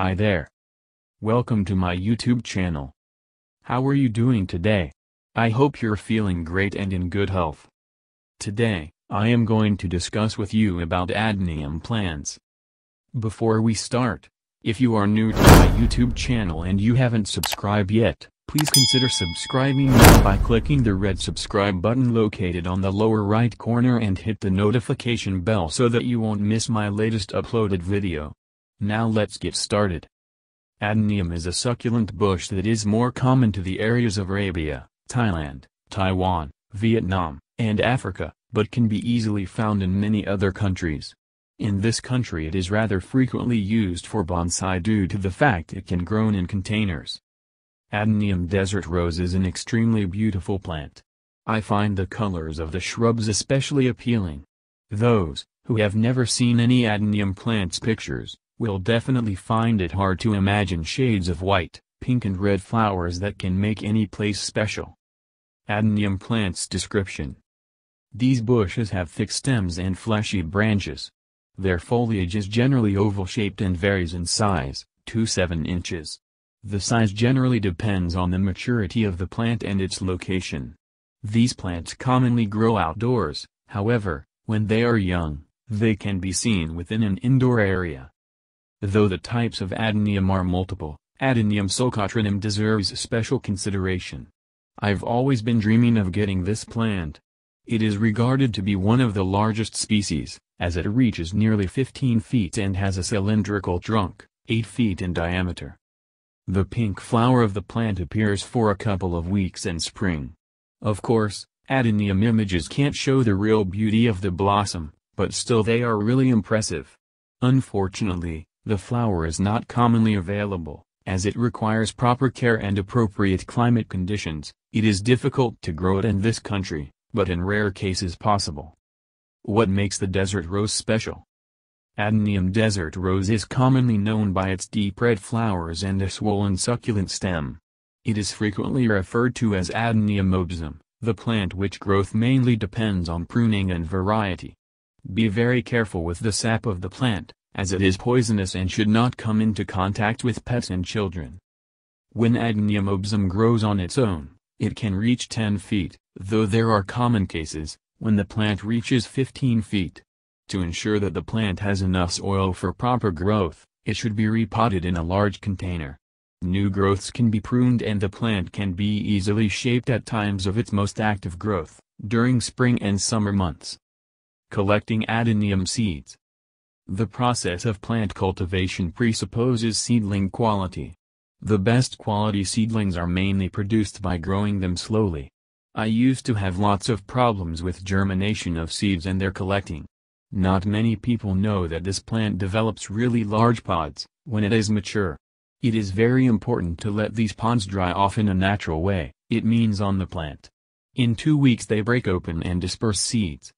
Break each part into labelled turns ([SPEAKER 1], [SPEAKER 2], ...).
[SPEAKER 1] Hi there. Welcome to my YouTube channel. How are you doing today? I hope you're feeling great and in good health. Today, I am going to discuss with you about adenium plants. Before we start, if you are new to my YouTube channel and you haven't subscribed yet, please consider subscribing now by clicking the red subscribe button located on the lower right corner and hit the notification bell so that you won't miss my latest uploaded video. Now let's get started. Adenium is a succulent bush that is more common to the areas of Arabia, Thailand, Taiwan, Vietnam, and Africa, but can be easily found in many other countries. In this country it is rather frequently used for bonsai due to the fact it can grow in containers. Adenium desert rose is an extremely beautiful plant. I find the colors of the shrubs especially appealing. Those, who have never seen any adenium plants pictures, will definitely find it hard to imagine shades of white, pink and red flowers that can make any place special. Adenium plants description. These bushes have thick stems and fleshy branches. Their foliage is generally oval-shaped and varies in size, 2-7 inches. The size generally depends on the maturity of the plant and its location. These plants commonly grow outdoors, however, when they are young, they can be seen within an indoor area. Though the types of adenium are multiple, Adenium socotranum deserves special consideration. I've always been dreaming of getting this plant. It is regarded to be one of the largest species, as it reaches nearly 15 feet and has a cylindrical trunk, 8 feet in diameter. The pink flower of the plant appears for a couple of weeks in spring. Of course, adenium images can't show the real beauty of the blossom, but still they are really impressive. Unfortunately, the flower is not commonly available, as it requires proper care and appropriate climate conditions, it is difficult to grow it in this country, but in rare cases possible. What makes the desert rose special? Adenium desert rose is commonly known by its deep red flowers and a swollen succulent stem. It is frequently referred to as Adenium obesum, the plant which growth mainly depends on pruning and variety. Be very careful with the sap of the plant, as it is poisonous and should not come into contact with pets and children. When Adenium obesum grows on its own, it can reach 10 feet, though there are common cases, when the plant reaches 15 feet. To ensure that the plant has enough soil for proper growth, it should be repotted in a large container. New growths can be pruned and the plant can be easily shaped at times of its most active growth, during spring and summer months. Collecting adenium seeds. The process of plant cultivation presupposes seedling quality. The best quality seedlings are mainly produced by growing them slowly. I used to have lots of problems with germination of seeds and their collecting. Not many people know that this plant develops really large pods, when it is mature. It is very important to let these pods dry off in a natural way, it means on the plant. In two weeks they break open and disperse seeds.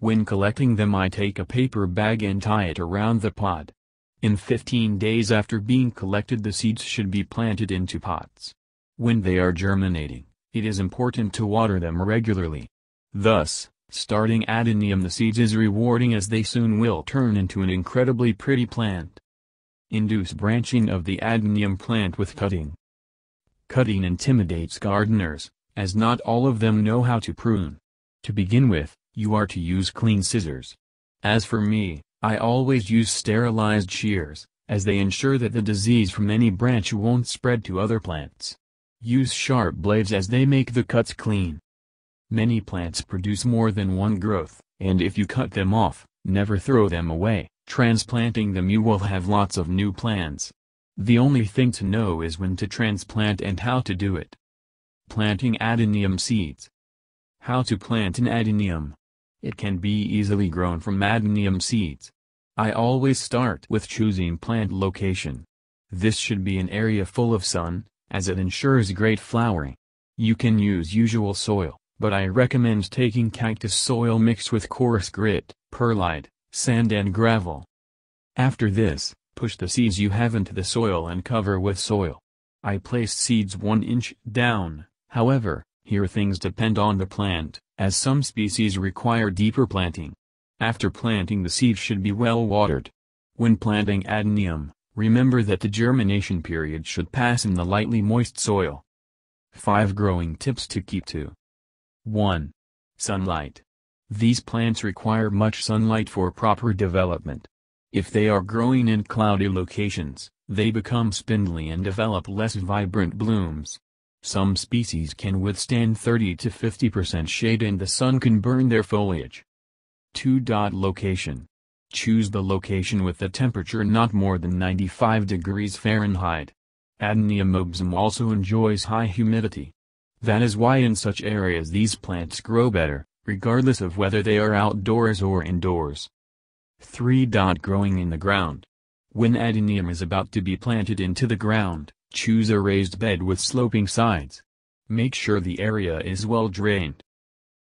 [SPEAKER 1] When collecting them I take a paper bag and tie it around the pod. In 15 days after being collected the seeds should be planted into pots. When they are germinating, it is important to water them regularly. Thus, Starting adenium the seeds is rewarding as they soon will turn into an incredibly pretty plant. Induce branching of the adenium plant with cutting. Cutting intimidates gardeners, as not all of them know how to prune. To begin with, you are to use clean scissors. As for me, I always use sterilized shears, as they ensure that the disease from any branch won't spread to other plants. Use sharp blades as they make the cuts clean. Many plants produce more than one growth, and if you cut them off, never throw them away, transplanting them you will have lots of new plants. The only thing to know is when to transplant and how to do it. Planting adenium seeds. How to plant an adenium. It can be easily grown from adenium seeds. I always start with choosing plant location. This should be an area full of sun, as it ensures great flowering. You can use usual soil, but I recommend taking cactus soil mixed with coarse grit, perlite, sand and gravel. After this, push the seeds you have into the soil and cover with soil. I placed seeds 1 inch down, however, here things depend on the plant, as some species require deeper planting. After planting the seeds should be well watered. When planting adenium, Remember that the germination period should pass in the lightly moist soil. 5 Growing Tips to Keep to 1. Sunlight. These plants require much sunlight for proper development. If they are growing in cloudy locations, they become spindly and develop less vibrant blooms. Some species can withstand 30 to 50% shade and the sun can burn their foliage. 2. Location. Choose the location with the temperature not more than 95 degrees Fahrenheit. Adenium obesum also enjoys high humidity. That is why in such areas these plants grow better, regardless of whether they are outdoors or indoors. 3. Growing in the ground. When adenium is about to be planted into the ground, choose a raised bed with sloping sides. Make sure the area is well drained.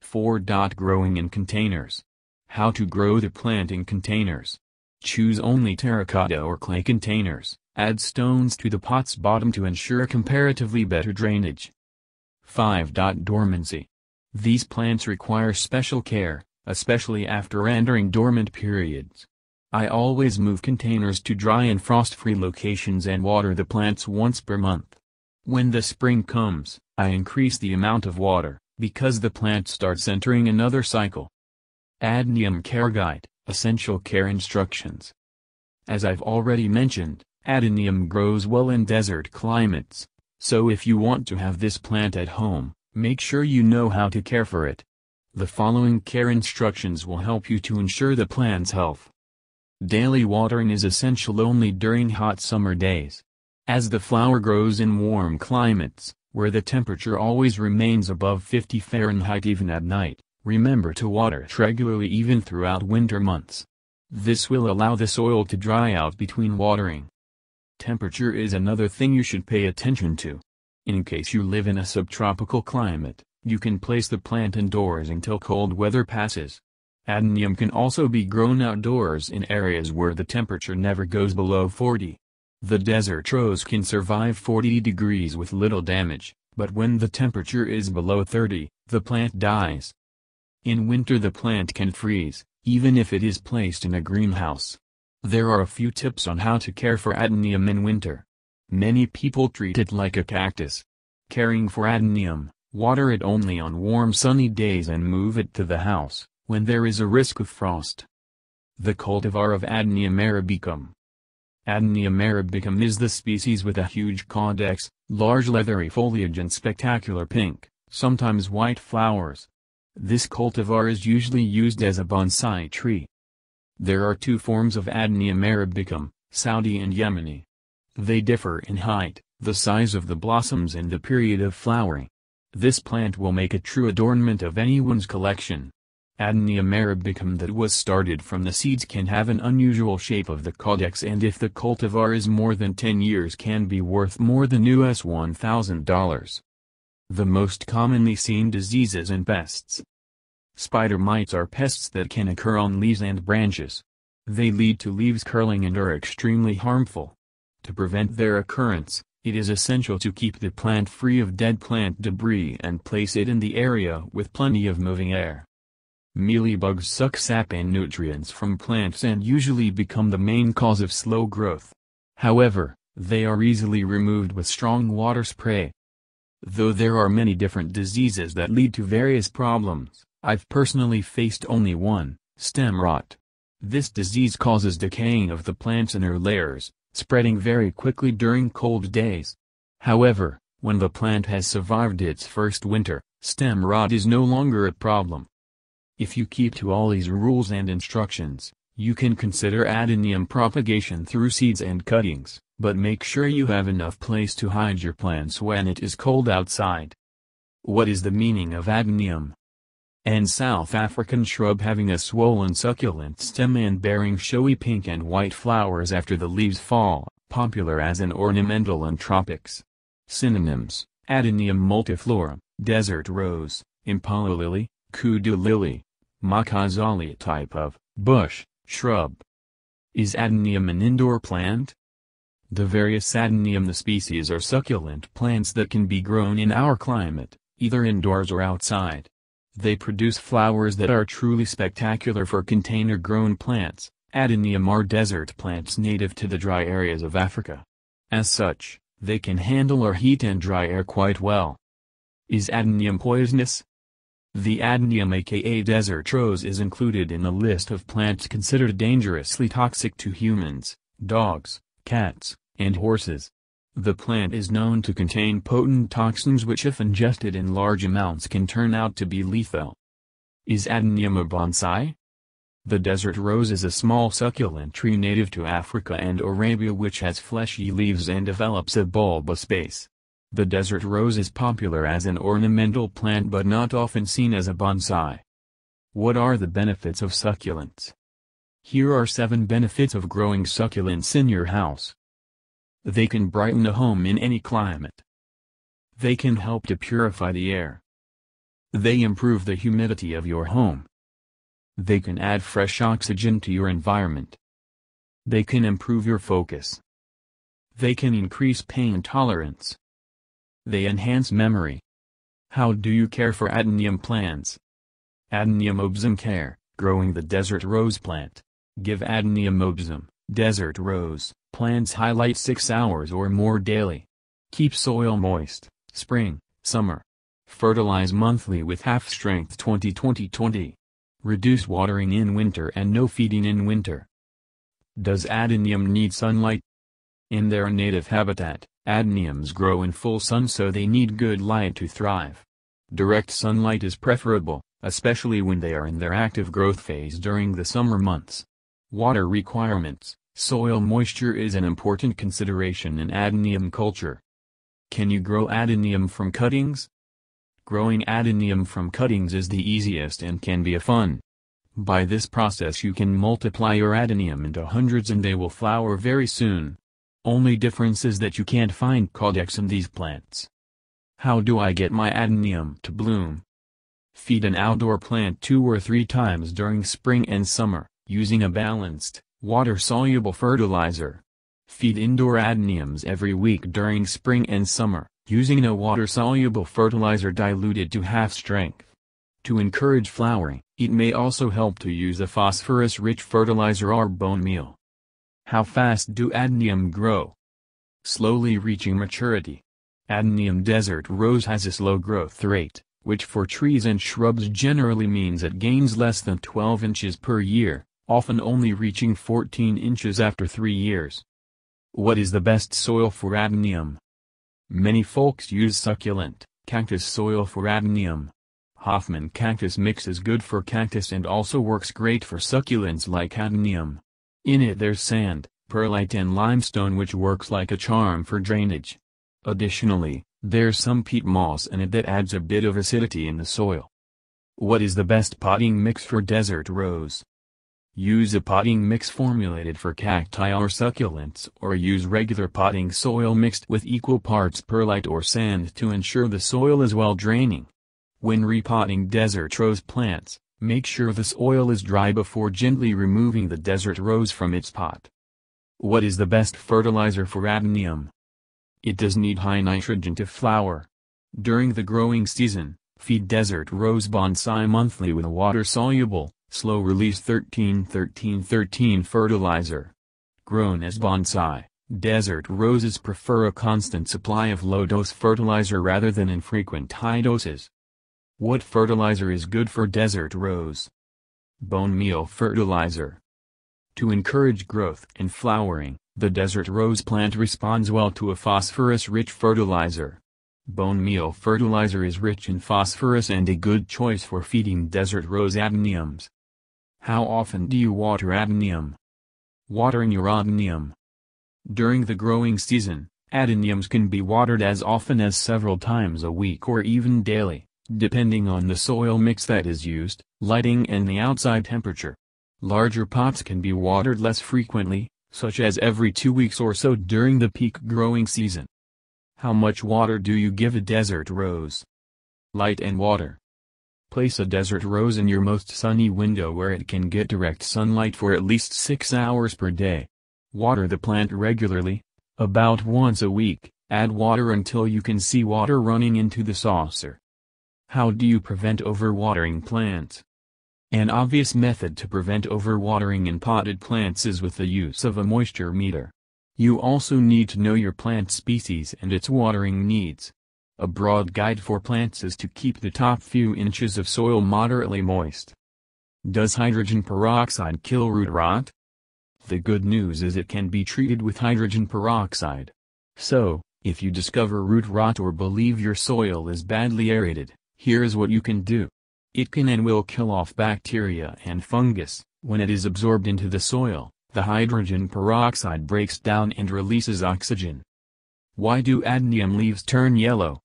[SPEAKER 1] 4. Growing in containers. How to grow the plant in containers. Choose only terracotta or clay containers, add stones to the pot's bottom to ensure comparatively better drainage. 5. Dormancy. These plants require special care, especially after entering dormant periods. I always move containers to dry and frost-free locations and water the plants once per month. When the spring comes, I increase the amount of water, because the plant starts entering another cycle. Adenium Care Guide, Essential Care Instructions As I've already mentioned, adenium grows well in desert climates, so if you want to have this plant at home, make sure you know how to care for it. The following care instructions will help you to ensure the plant's health. Daily watering is essential only during hot summer days. As the flower grows in warm climates, where the temperature always remains above 50 Fahrenheit even at night, Remember to water it regularly even throughout winter months. This will allow the soil to dry out between watering. Temperature is another thing you should pay attention to. In case you live in a subtropical climate, you can place the plant indoors until cold weather passes. Adenium can also be grown outdoors in areas where the temperature never goes below 40. The desert rose can survive 40 degrees with little damage, but when the temperature is below 30, the plant dies. In winter the plant can freeze, even if it is placed in a greenhouse. There are a few tips on how to care for adenium in winter. Many people treat it like a cactus. Caring for adenium, water it only on warm sunny days and move it to the house, when there is a risk of frost. The cultivar of Adenium arabicum Adenium arabicum is the species with a huge caudex, large leathery foliage and spectacular pink, sometimes white flowers. This cultivar is usually used as a bonsai tree. There are two forms of Adenium arabicum, Saudi and Yemeni. They differ in height, the size of the blossoms and the period of flowering. This plant will make a true adornment of anyone's collection. Adenium arabicum that was started from the seeds can have an unusual shape of the caudex and if the cultivar is more than 10 years can be worth more than US $1,000. The most commonly seen diseases and pests. Spider mites are pests that can occur on leaves and branches. They lead to leaves curling and are extremely harmful. To prevent their occurrence, it is essential to keep the plant free of dead plant debris and place it in the area with plenty of moving air. Mealybugs suck sap and nutrients from plants and usually become the main cause of slow growth. However, they are easily removed with strong water spray. Though there are many different diseases that lead to various problems, I've personally faced only one, stem rot. This disease causes decaying of the plant's inner layers, spreading very quickly during cold days. However, when the plant has survived its first winter, stem rot is no longer a problem. If you keep to all these rules and instructions, you can consider adenium propagation through seeds and cuttings, but make sure you have enough place to hide your plants when it is cold outside. What is the meaning of adenium? An South African shrub having a swollen succulent stem and bearing showy pink and white flowers after the leaves fall, popular as an ornamental in tropics. Synonyms, Adenium multiflora, desert rose, impala lily, kudu lily, Mock azalea type of bush, shrub. Is adenium an indoor plant? The various adenium the species are succulent plants that can be grown in our climate, either indoors or outside. They produce flowers that are truly spectacular for container-grown plants, Adenium are desert plants native to the dry areas of Africa. As such, they can handle our heat and dry air quite well. Is adenium poisonous? The adenium aka desert rose is included in the list of plants considered dangerously toxic to humans, dogs, cats, and horses. The plant is known to contain potent toxins which if ingested in large amounts can turn out to be lethal. Is adenium a bonsai? The desert rose is a small succulent tree native to Africa and Arabia which has fleshy leaves and develops a bulbous base. The desert rose is popular as an ornamental plant but not often seen as a bonsai. What are the benefits of succulents? Here are 7 benefits of growing succulents in your house. They can brighten a home in any climate. They can help to purify the air. They improve the humidity of your home. They can add fresh oxygen to your environment. They can improve your focus. They can increase pain tolerance. They enhance memory. How do you care for adenium plants? Adenium obesum care, growing the desert rose plant. Give adenium obesum, desert rose, plants highlight 6 hours or more daily. Keep soil moist, spring, summer. Fertilize monthly with half-strength 20-20-20. Reduce watering in winter and no feeding in winter. Does adenium need sunlight? In their native habitat, adeniums grow in full sun so they need good light to thrive. Direct sunlight is preferable, especially when they are in their active growth phase during the summer months. Water requirements Soil moisture is an important consideration in adenium culture. Can you grow adenium from cuttings? Growing adenium from cuttings is the easiest and can be a fun. By this process you can multiply your adenium into hundreds and they will flower very soon. Only difference is that you can't find caudex in these plants. How do I get my adenium to bloom? Feed an outdoor plant two or three times during spring and summer, using a balanced, water-soluble fertilizer. Feed indoor adeniums every week during spring and summer using a water-soluble fertilizer diluted to half strength. To encourage flowering, it may also help to use a phosphorus-rich fertilizer or bone meal. How fast do adenium grow? Slowly reaching maturity. Adenium desert rose has a slow growth rate, which for trees and shrubs generally means it gains less than 12 inches per year, often only reaching 14 inches after 3 years. What is the best soil for adenium? Many folks use succulent, cactus soil for adenium. Hoffman cactus mix is good for cactus and also works great for succulents like adenium. In it there's sand, perlite and limestone which works like a charm for drainage. Additionally, there's some peat moss in it that adds a bit of acidity in the soil. What is the best potting mix for desert rose? Use a potting mix formulated for cacti or succulents or use regular potting soil mixed with equal parts perlite or sand to ensure the soil is well draining. When repotting desert rose plants, make sure the soil is dry before gently removing the desert rose from its pot. What is the best fertilizer for adenium? It does need high nitrogen to flower. During the growing season, feed desert rose bonsai monthly with a water-soluble, slow-release 13-13-13 fertilizer. Grown as bonsai, desert roses prefer a constant supply of low-dose fertilizer rather than infrequent high doses. What fertilizer is good for desert rose? Bone meal fertilizer. To encourage growth and flowering, the desert rose plant responds well to a phosphorus-rich fertilizer. Bone meal fertilizer is rich in phosphorus and a good choice for feeding desert rose adeniums. How often do you water adenium? Watering your adenium. During the growing season, adeniums can be watered as often as several times a week or even daily, depending on the soil mix that is used, lighting and the outside temperature. Larger pots can be watered less frequently, such as every two weeks or so during the peak growing season. How much water do you give a desert rose? Light and water. Place a desert rose in your most sunny window where it can get direct sunlight for at least 6 hours per day. Water the plant regularly, about once a week, add water until you can see water running into the saucer. How do you prevent overwatering plants? An obvious method to prevent overwatering in potted plants is with the use of a moisture meter. You also need to know your plant species and its watering needs. A broad guide for plants is to keep the top few inches of soil moderately moist. Does hydrogen peroxide kill root rot? The good news is it can be treated with hydrogen peroxide. So, if you discover root rot or believe your soil is badly aerated, here's what you can do. It can and will kill off bacteria and fungus. When it is absorbed into the soil, the hydrogen peroxide breaks down and releases oxygen. Why do adenium leaves turn yellow?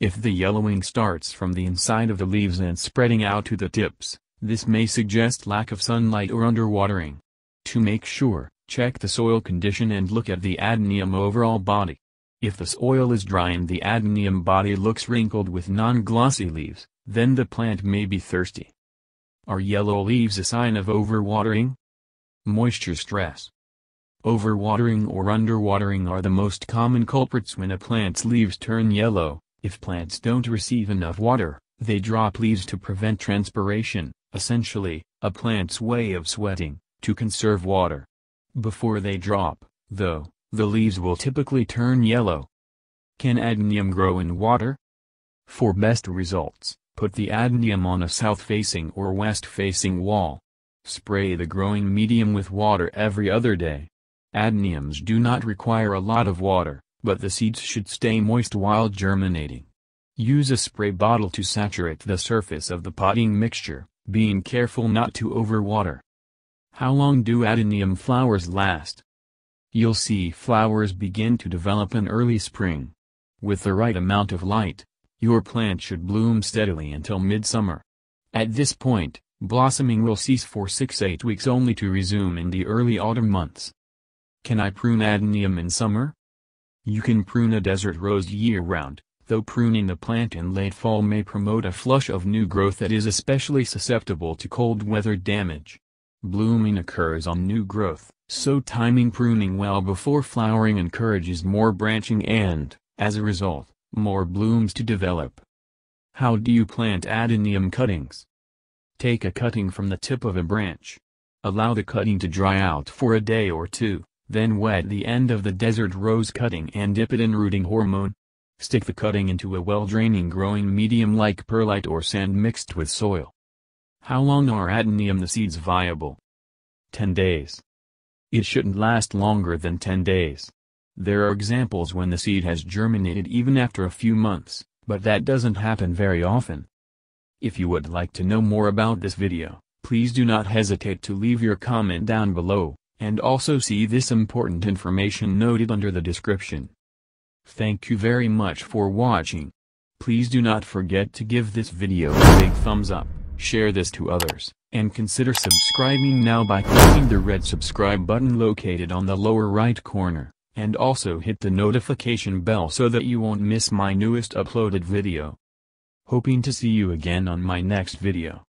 [SPEAKER 1] If the yellowing starts from the inside of the leaves and spreading out to the tips, this may suggest lack of sunlight or underwatering. To make sure, check the soil condition and look at the adenium overall body. If the soil is dry and the adenium body looks wrinkled with non-glossy leaves, then the plant may be thirsty. Are yellow leaves a sign of overwatering? Moisture stress. Overwatering or underwatering are the most common culprits when a plant's leaves turn yellow. If plants don't receive enough water, they drop leaves to prevent transpiration, essentially, a plant's way of sweating, to conserve water. Before they drop, though, the leaves will typically turn yellow. Can adenium grow in water? For best results, put the adenium on a south-facing or west-facing wall. Spray the growing medium with water every other day. Adeniums do not require a lot of water, but the seeds should stay moist while germinating. Use a spray bottle to saturate the surface of the potting mixture, being careful not to overwater. How long do adenium flowers last? You'll see flowers begin to develop in early spring. With the right amount of light, your plant should bloom steadily until midsummer. At this point, blossoming will cease for 6-8 weeks only to resume in the early autumn months. Can I prune adenium in summer? You can prune a desert rose year-round, though pruning the plant in late fall may promote a flush of new growth that is especially susceptible to cold weather damage. Blooming occurs on new growth, so timing pruning well before flowering encourages more branching and, as a result, more blooms to develop. How do you plant adenium cuttings? Take a cutting from the tip of a branch. Allow the cutting to dry out for a day or two. Then wet the end of the desert rose cutting and dip it in rooting hormone. Stick the cutting into a well-draining growing medium like perlite or sand mixed with soil. How long are adenium the seeds viable? 10 days. It shouldn't last longer than 10 days. There are examples when the seed has germinated even after a few months, but that doesn't happen very often. If you would like to know more about this video, please do not hesitate to leave your comment down below and also see this important information noted under the description. Thank you very much for watching. Please do not forget to give this video a big thumbs up, share this to others, and consider subscribing now by clicking the red subscribe button located on the lower right corner, and also hit the notification bell so that you won't miss my newest uploaded video. Hoping to see you again on my next video.